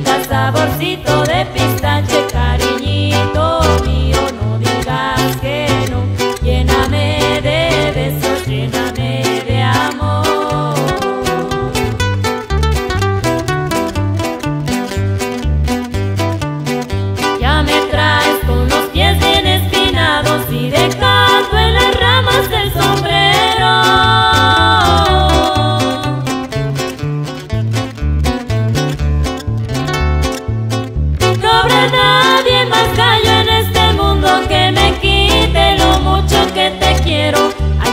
saborcito de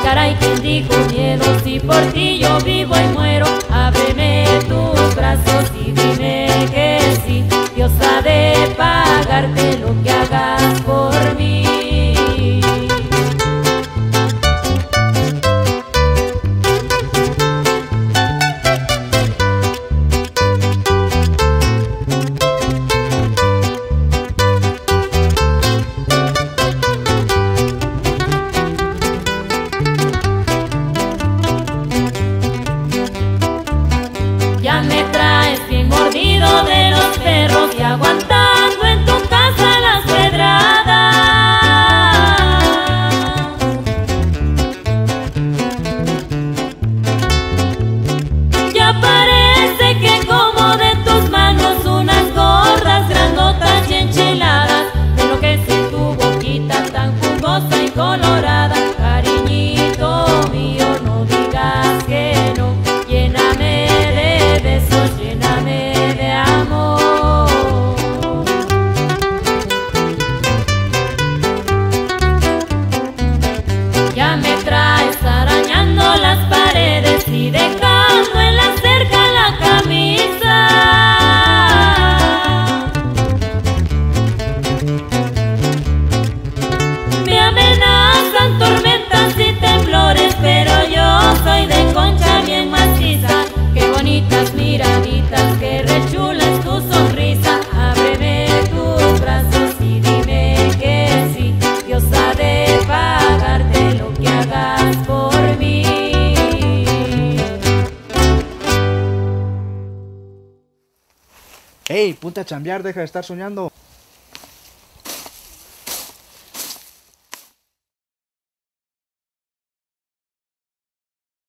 Caray, quien dijo miedo si por ti yo vivo y muero. colorado. Ey, punta a chambear, deja de estar soñando.